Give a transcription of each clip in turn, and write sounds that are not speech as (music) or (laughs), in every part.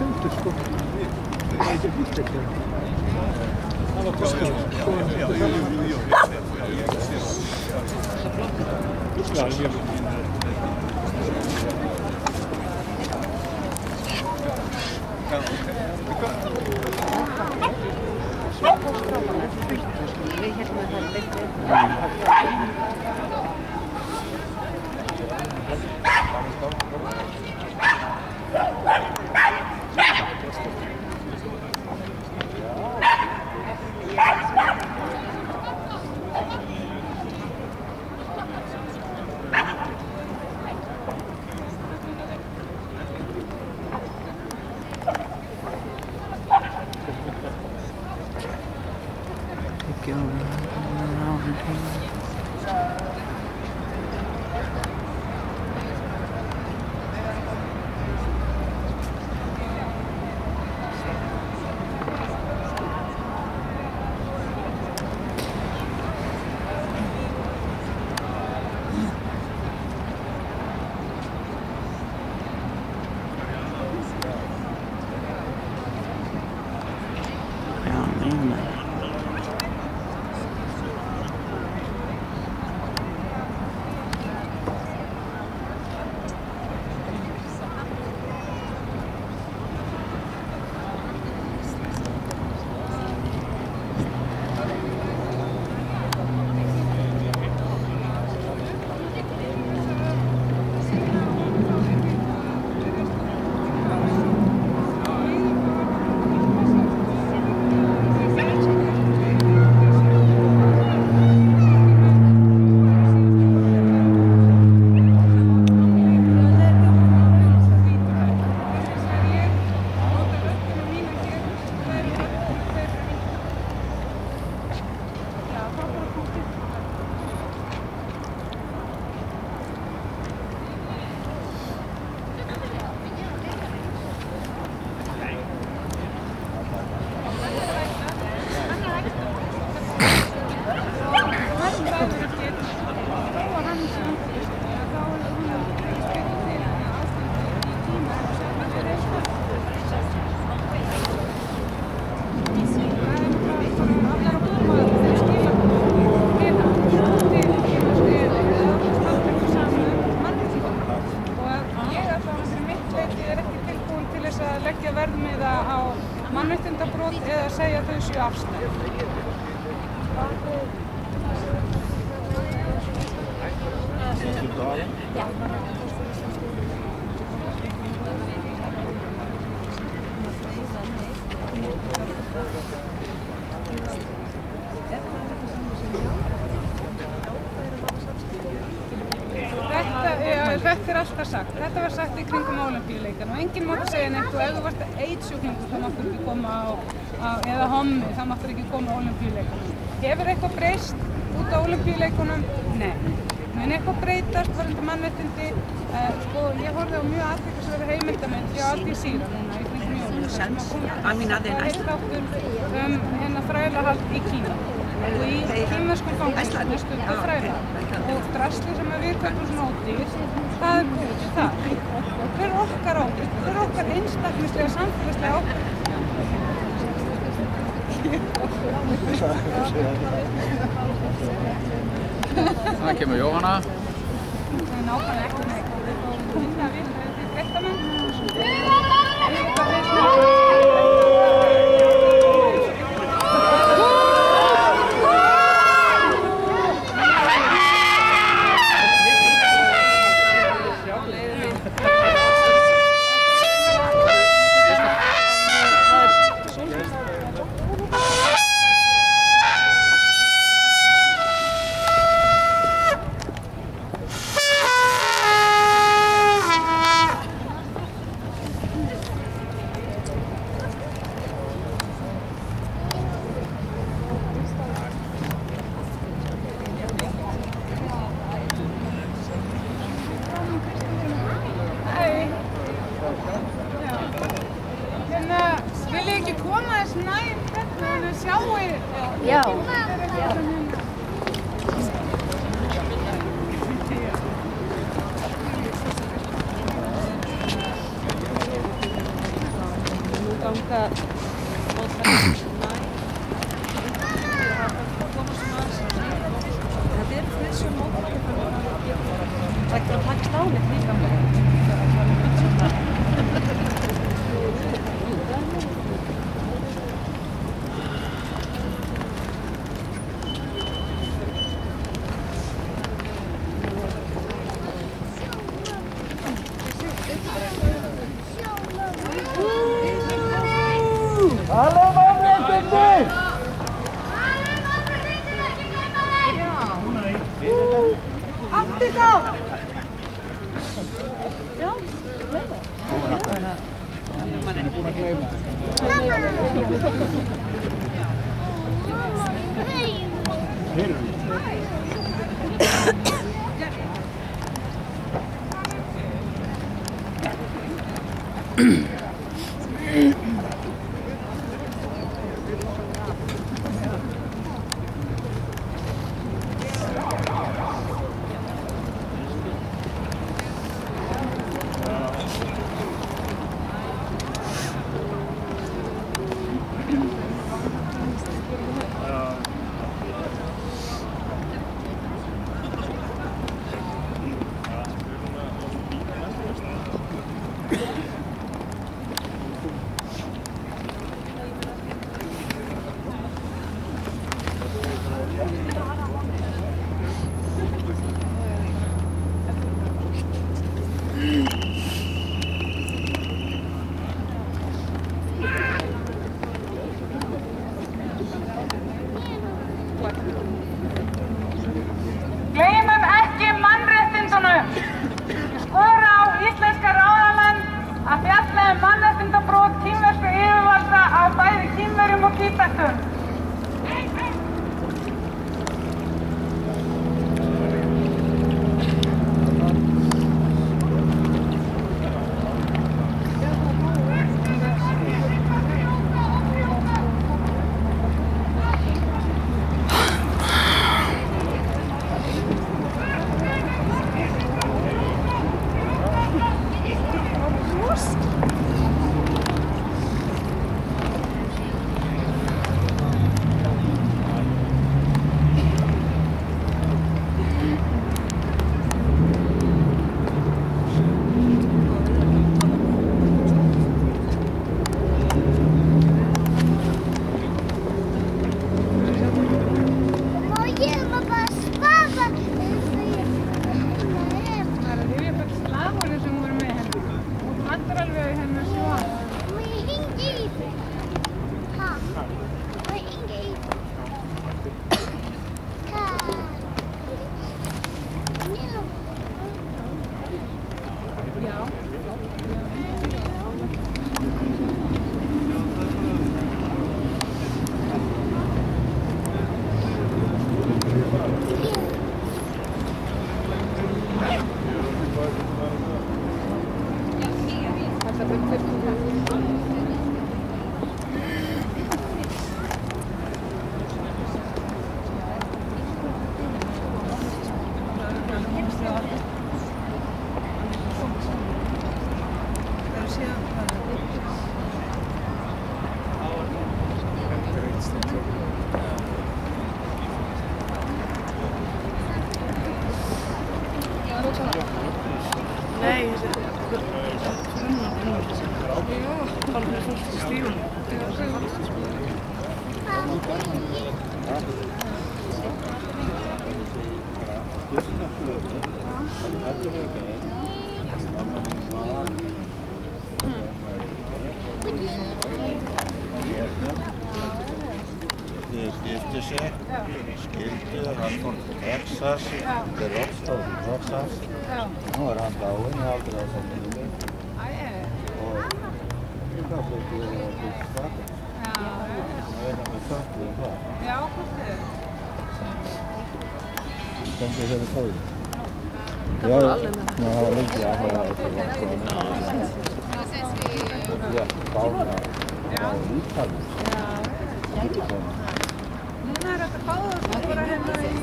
centrum stond. Weet je niet zeker? Ja, hier heb ik og þetta er alltaf sagt. Þetta var sagt í kringum álampíuleikan og enginn máttu segja neitt og ef þú vart eittsjúkningur þá máttu ekki koma á, á eða hommi þá máttu ekki koma á álampíuleikunum. Hefur eitthvað breyst út á álampíuleikunum? Nei. Menn eitthvað breytast varðandi mannvettindi. Eh, sko, ég horfið á mjög aðtrykkisverði heimildamönd hjá Aldi Sýra núna í kringum jólum. Það er eitt áttur um hérna fræðahald í Kína kynverskum fangum, stundu fræða og drasli sem að virka úr nótýr, það er búið það. Og hver okkar ábyrg, hver okkar einstaknislega samfélagslega ábyrg. Þannig kemur Jóhanna. Það er nákvæmlega ekkert með eitthvað. Það er búin að vinna við því að þetta menn. え (laughs) っ pra Mamãe, papa, het dus niet mir sonst stehlen. Skildu, hann fór til Texas, til Rockstone í Texas, nú er hann dáinn í aldrei á þessum Já, hvortu? Þannig að það er það. Það var alveg með það. Það var lengi að það var eitthvað. Já, bána. Já, líkallis. Já. Núna er þetta báðar sem voru hérna í,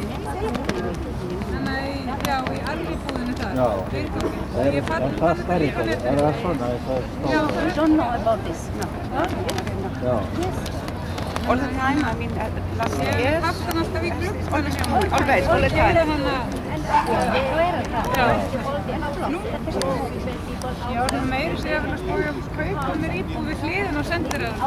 hérna í, já, í arlífbúðinu þar. Já. Reykjavík. Og ég fann það þetta líka nefnir. Það er svona, það er svona. Já, we don't know about this, no. Já. Yes. All the time, I mean, at the last year. Ég hef haft það alltaf í grupp. All the time. Always, all the time. Ég orði meir sem ég vilja spója um kaup og mér íbúið við hliðin og sendir það.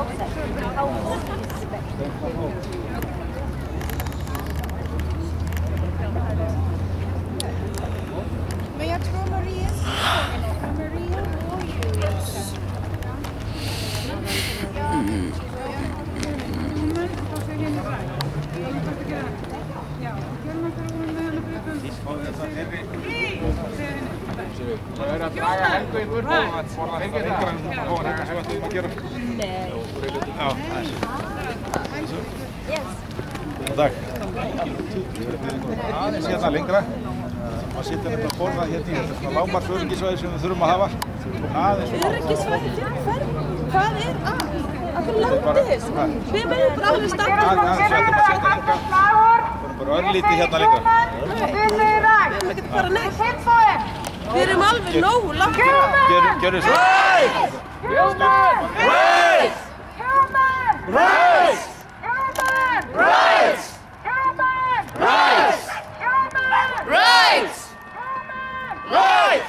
Það er að draga hengu ykkur og að borða hengi það. Það er eitthvað sem við ætlum að gera. Nei. Já. Góðan dag. Það er sérna lengra. Maður sittir hérna að borða hérna í þetta svona lámars öryggisvæði sem við þurfum að hafa. Það er svona... Öryggisvæði fyrir hverju? Hvað er að? Akkur láti þess? Við verðum bara alveg stakkar. Það er sérna að setja lengra. Það er bara örlíti hérna lengra. Það er ekki bara neitt. Við erum alveg nógu langt frá. Gjör þessu. Ræs! Hjálmar! Ræs! Hjálmar! Ræs! Hjálmar! Ræs! Hjálmar! Ræs! Hjálmar!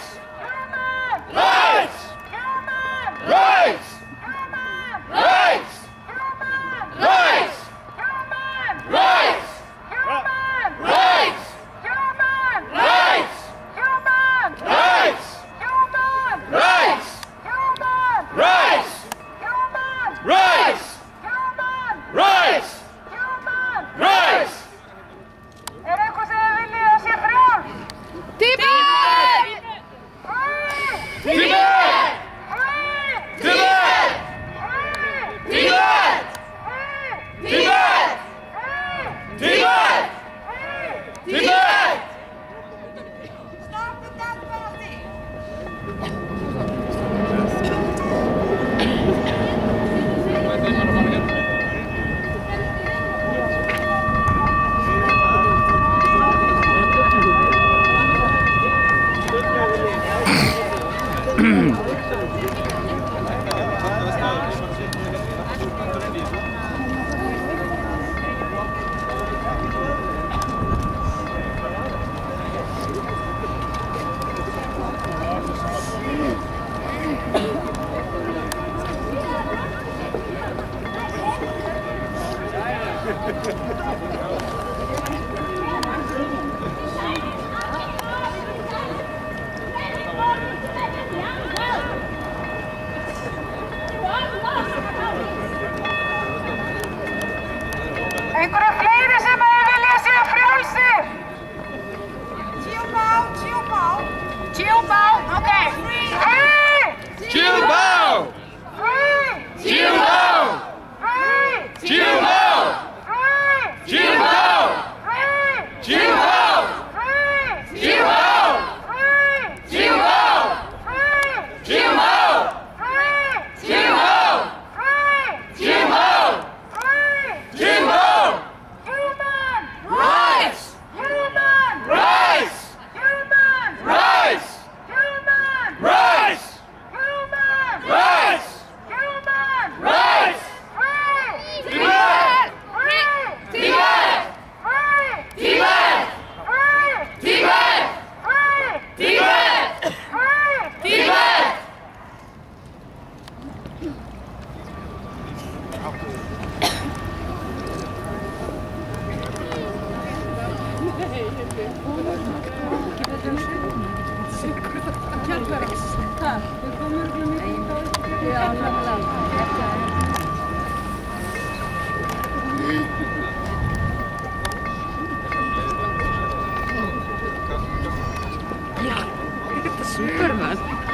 part of us.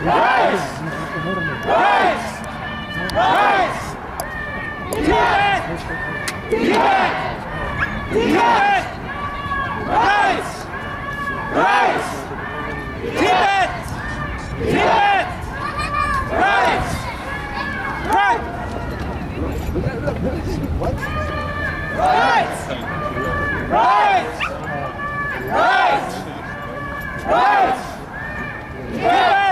Rise! Rise! Rise! Defense! Defense! Defense! Rise! Rise! Defense! Defense! Rise! Rise! Rise! Rise! Rice! Rice! Rice! Defense!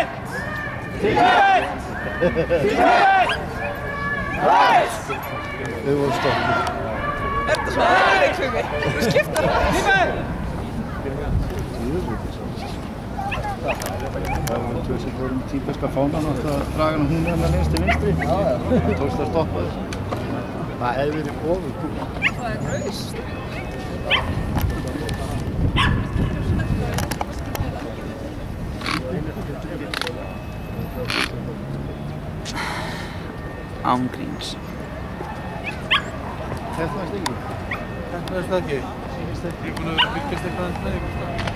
Þið voru stokkið. Þetta svona er eitthvað mér. Þú skiptar það. Tímur! Það var tjóð sem vorum típiska fónan og það dragan hún hérna lengst til vinstri. Það tókst að stoppa þér. Það hefði verið ofur kúla. Það er raust. Það er raust. Há um cliente. næst mais daqui. næst mais daqui. er búin að vera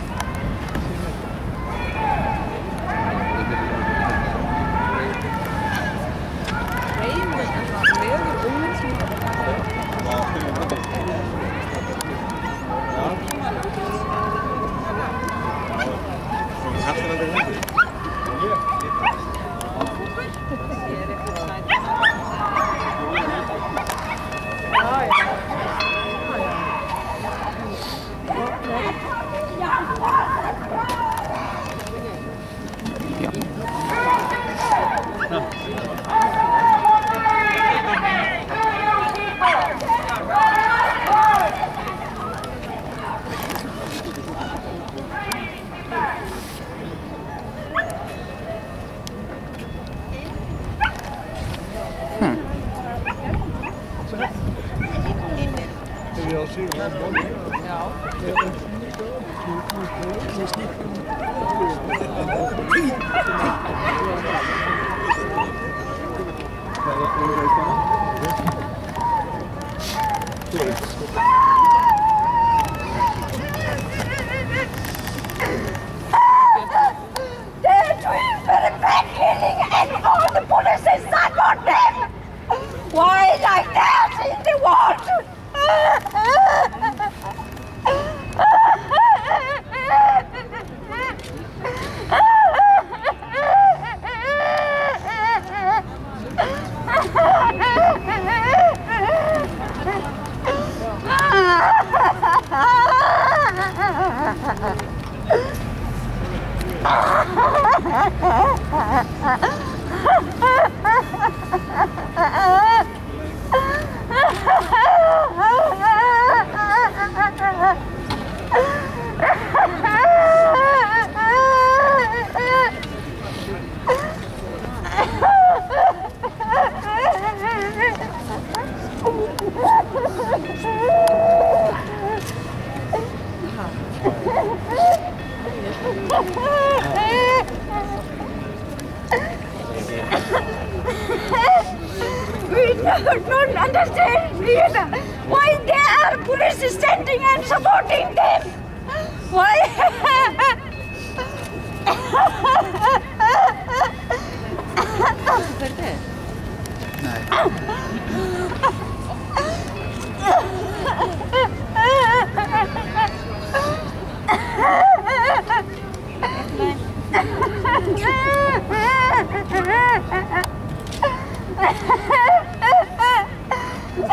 What?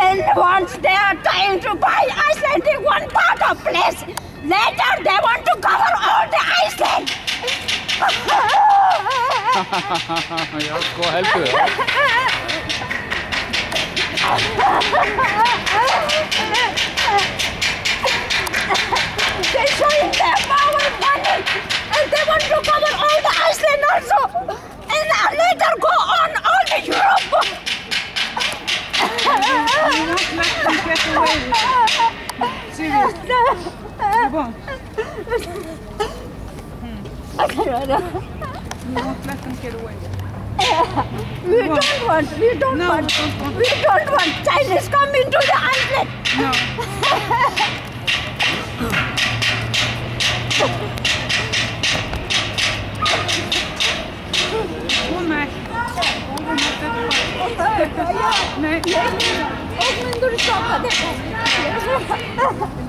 and once they are trying to buy us and they want part of place. Later, they want to cover all the Iceland. yeah, (laughs) go help her. they show showing their power money and they want to cover all the Iceland also. And later go on all the Europe. Tá bom? You won't let them get away. We don't want, we don't no, want, we don't want, we don't want Chinese come into the island. No. Nej. Nej. Nej. Nej. Nej. Nej. Nej. Nej.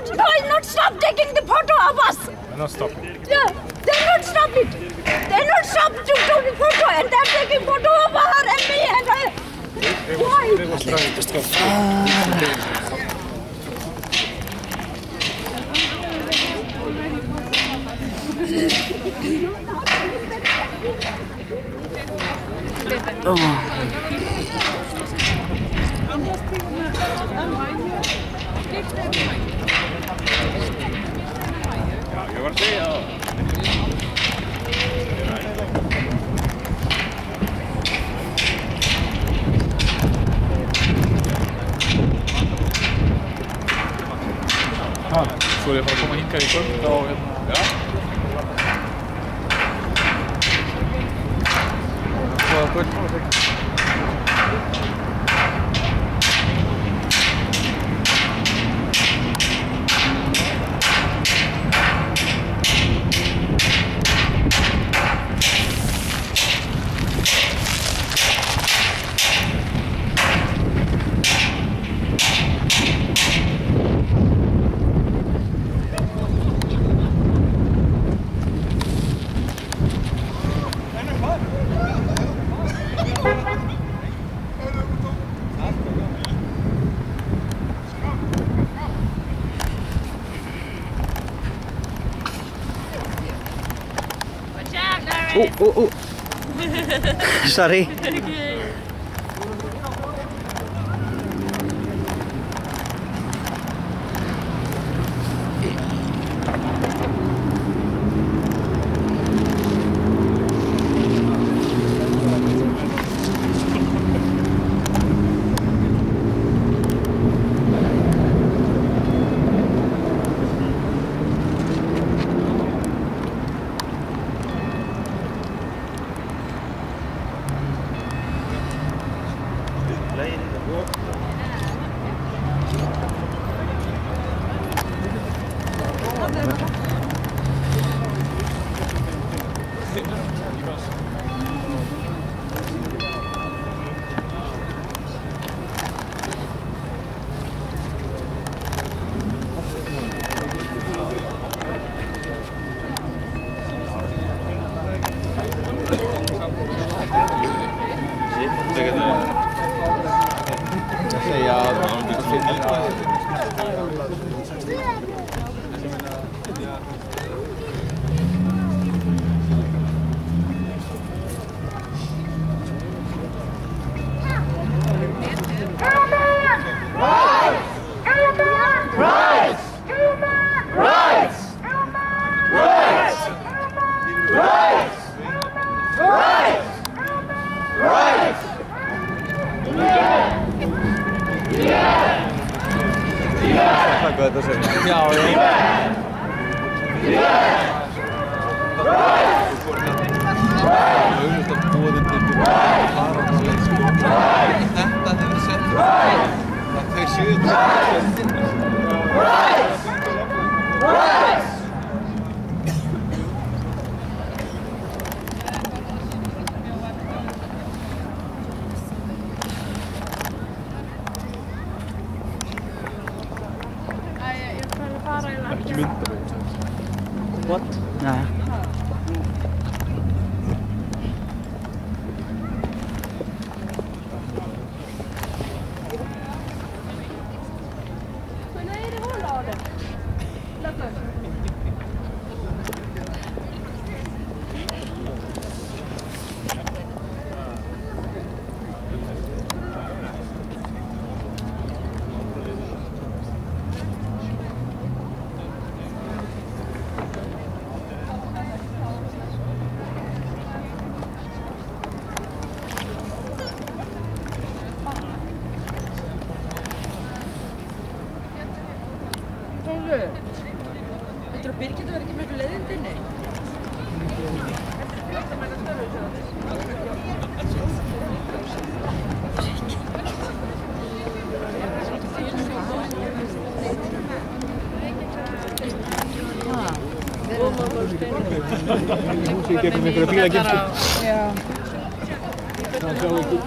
not, no, will not stop taking the photo of us. They're not stopping. Yeah, they're not stop it. They're not stop to take photo, and they're taking photo of her and me and I. Why? oh. (laughs) So, der war schon mal hinten, ich glaube, ja. So, gut. oh, oh. (laughs) Sorry. What? Nah. Ég gef mér einhverja bílagemstu. Já. Það sjá ekki.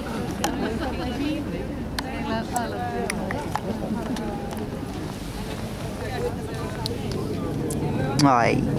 Æj.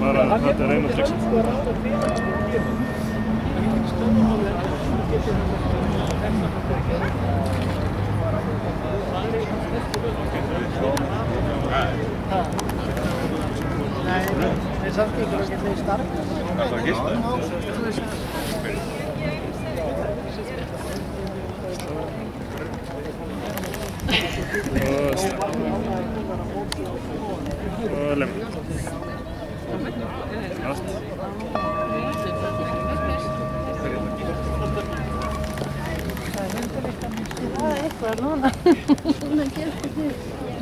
na, na, na terenu tekmice. Nei, það er samt ykkur að geta í starf. Það er gist, það er. perdona. (laughs) no quiero